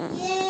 Yeah.